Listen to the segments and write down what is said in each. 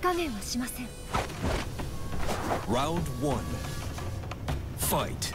加減はしません Round one. Fight.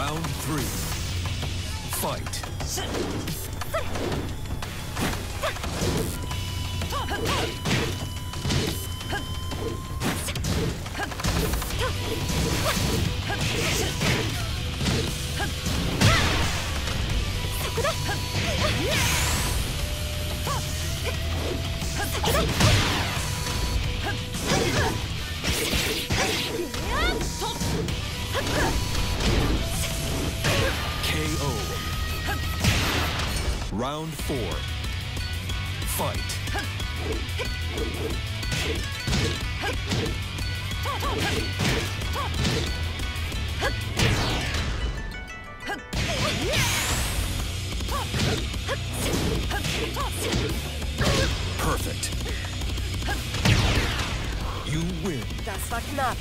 Round three. Fight. Round four. Fight. 'Perfect. You win. Das war knapp.